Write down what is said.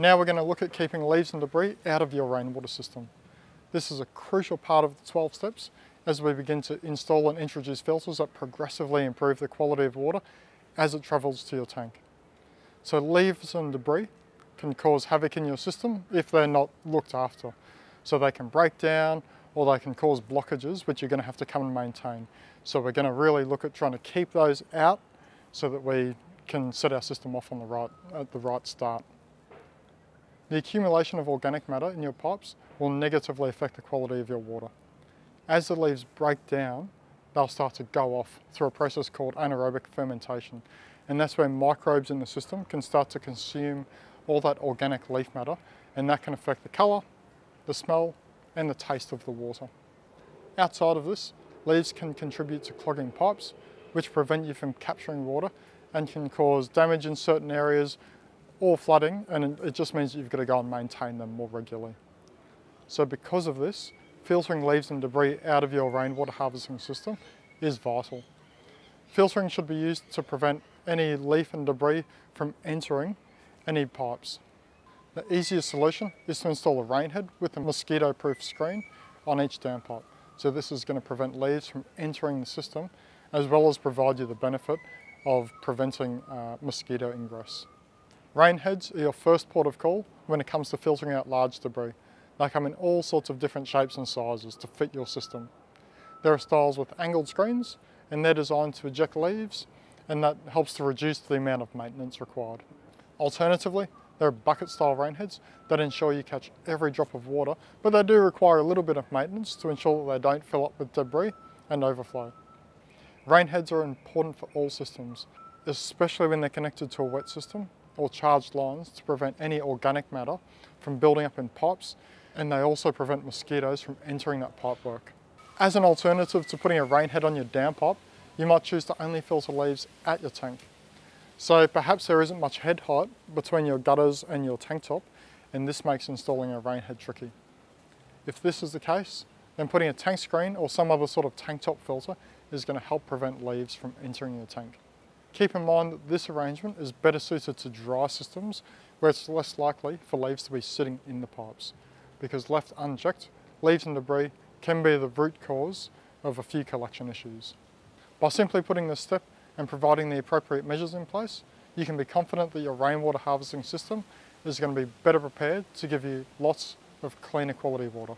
Now we're going to look at keeping leaves and debris out of your rainwater system. This is a crucial part of the 12 steps as we begin to install and introduce filters that progressively improve the quality of water as it travels to your tank. So leaves and debris can cause havoc in your system if they're not looked after. So they can break down or they can cause blockages which you're going to have to come and maintain. So we're going to really look at trying to keep those out so that we can set our system off on the right, at the right start. The accumulation of organic matter in your pipes will negatively affect the quality of your water. As the leaves break down, they'll start to go off through a process called anaerobic fermentation. And that's where microbes in the system can start to consume all that organic leaf matter and that can affect the colour, the smell and the taste of the water. Outside of this, leaves can contribute to clogging pipes, which prevent you from capturing water and can cause damage in certain areas or flooding, and it just means that you've got to go and maintain them more regularly. So because of this, filtering leaves and debris out of your rainwater harvesting system is vital. Filtering should be used to prevent any leaf and debris from entering any pipes. The easiest solution is to install a rain head with a mosquito-proof screen on each downpipe. So this is going to prevent leaves from entering the system as well as provide you the benefit of preventing uh, mosquito ingress. Rain heads are your first port of call when it comes to filtering out large debris. They come in all sorts of different shapes and sizes to fit your system. There are styles with angled screens and they're designed to eject leaves and that helps to reduce the amount of maintenance required. Alternatively, there are bucket style rain heads that ensure you catch every drop of water, but they do require a little bit of maintenance to ensure that they don't fill up with debris and overflow. Rain heads are important for all systems, especially when they're connected to a wet system or charged lines to prevent any organic matter from building up in pipes and they also prevent mosquitoes from entering that pipework. As an alternative to putting a rain head on your downpipe, you might choose to only filter leaves at your tank. So perhaps there isn't much head height between your gutters and your tank top and this makes installing a rain head tricky. If this is the case, then putting a tank screen or some other sort of tank top filter is going to help prevent leaves from entering your tank. Keep in mind that this arrangement is better suited to dry systems where it's less likely for leaves to be sitting in the pipes because left unchecked, leaves and debris can be the root cause of a few collection issues. By simply putting this step and providing the appropriate measures in place, you can be confident that your rainwater harvesting system is going to be better prepared to give you lots of cleaner quality water.